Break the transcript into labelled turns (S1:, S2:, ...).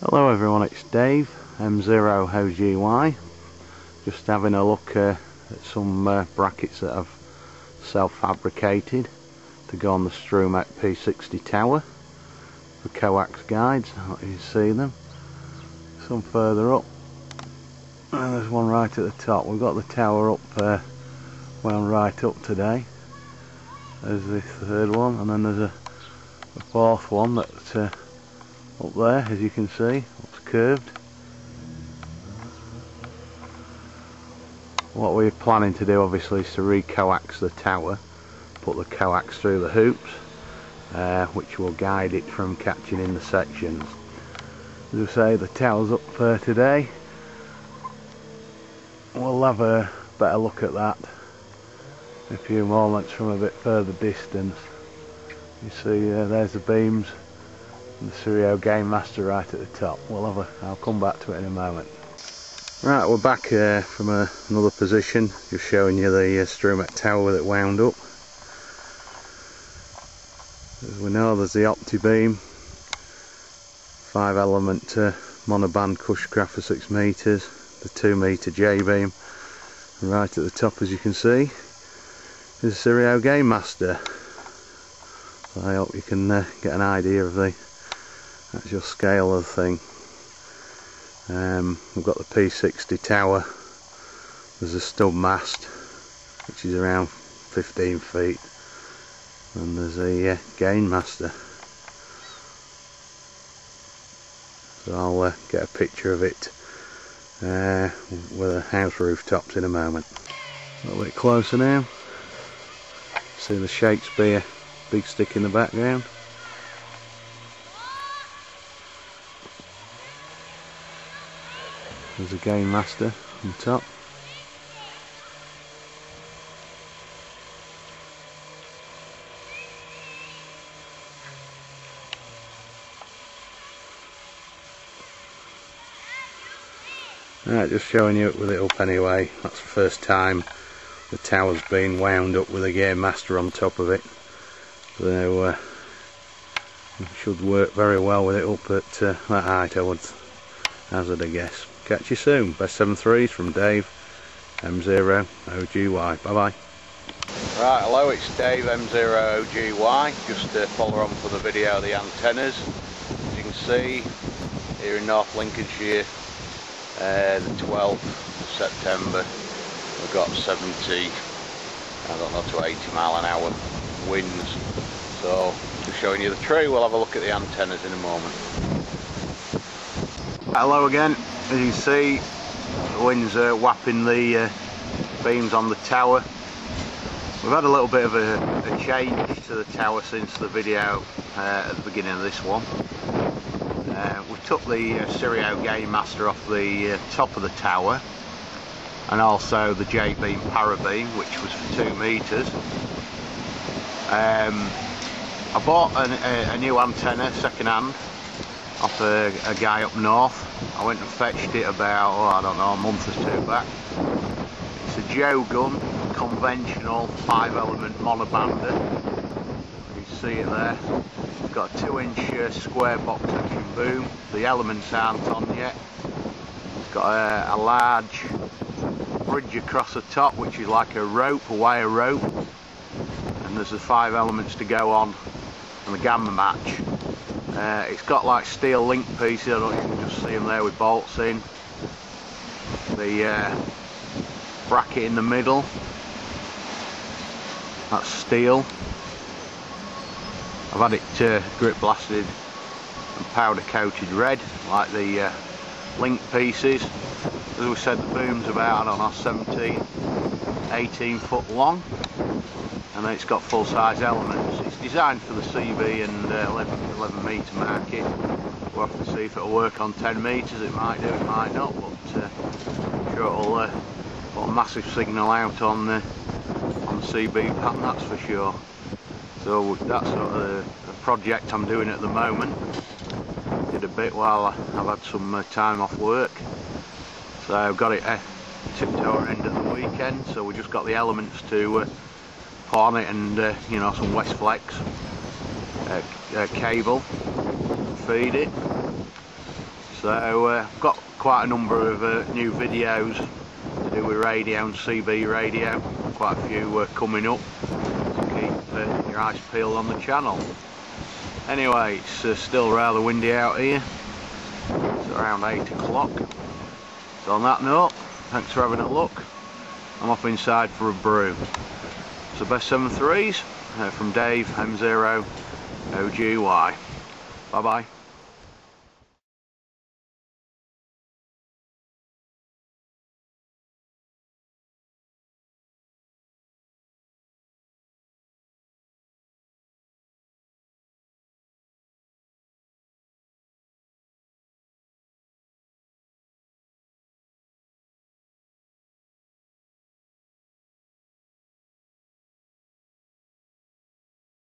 S1: Hello everyone, it's Dave, M0OGY. Just having a look uh, at some uh, brackets that I've self-fabricated to go on the Strumech P60 tower for coax guides, you see them. Some further up. And there's one right at the top. We've got the tower up, uh, well right up today. There's the third one and then there's a, a fourth one that uh, up there as you can see it's curved. What we're planning to do obviously is to re-coax the tower put the coax through the hoops uh, which will guide it from catching in the sections. As I say the tower's up for today. We'll have a better look at that in a few moments from a bit further distance. You see uh, there's the beams the Sirio Gainmaster right at the top. We'll have a, I'll come back to it in a moment. Right, we're back uh, from a, another position, just showing you the uh, Strumech tower that wound up. As we know, there's the OptiBeam, 5 element uh, monoband Cushcraft for 6 metres, the 2 metre J-beam, and right at the top as you can see is the Sirio Gainmaster. I hope you can uh, get an idea of the that's your scale of the thing. Um, we've got the P60 tower. There's a stub mast which is around 15 feet. And there's a uh, gain master. So I'll uh, get a picture of it uh, with the house rooftops in a moment. A little bit closer now. See the Shakespeare big stick in the background There's a gain master on top. Right, just showing you it with it up anyway. That's the first time the tower's been wound up with a gain master on top of it. So uh, it should work very well with it up at uh, that height I would hazard a guess. Catch you soon. Best 7 threes from Dave, M0 OGY. Bye bye. Right, hello, it's Dave M0 OGY. Just to follow on for the video of the antennas. As you can see, here in North Lincolnshire, uh, the 12th of September, we've got 70, I don't know, to 80 mile an hour winds. So, just showing you the tree, we'll have a look at the antennas in a moment. Hello again, as you can see the wind's uh, whapping the uh, beams on the tower. We've had a little bit of a, a change to the tower since the video uh, at the beginning of this one. Uh, we took the uh, Sirio Gainmaster off the uh, top of the tower and also the J-beam Parabeam which was for 2 metres um, I bought an, a, a new antenna second hand off a, a, guy up north. I went and fetched it about, oh, I don't know, a month or two back. It's a Jogunn, conventional 5 element monobander. You see it there. It's got a 2 inch uh, square box action boom. The elements aren't on yet. It's got a, a large bridge across the top which is like a rope, a wire rope. And there's the 5 elements to go on and the gamma match. Uh, it's got like steel link pieces, I don't know if you can just see them there with bolts in. The uh, bracket in the middle, that's steel. I've had it uh, grit blasted and powder coated red like the uh, link pieces. As we said the boom's about, I don't know, 17, 18 foot long and it's got full size elements. It's designed for the CB and uh, 11, 11 metre market. We'll have to see if it'll work on 10 metres, it might do, it might not, but uh, I'm sure it'll uh, put a massive signal out on, uh, on the CB pattern, that's for sure. So that's sort of the project I'm doing at the moment. Did a bit while I've had some uh, time off work. So I've got it uh, tipped over end at the weekend, so we just got the elements to uh, on it and uh, you know some Westflex uh, uh, cable feed it So uh, I've got quite a number of uh, new videos to do with radio and CB radio. Quite a few uh, coming up. So keep uh, your eyes peeled on the channel. Anyway, it's uh, still rather windy out here. It's around 8 o'clock. So on that note, thanks for having a look. I'm off inside for a brew. So best 7 threes uh, from Dave M0 OGY. Bye bye.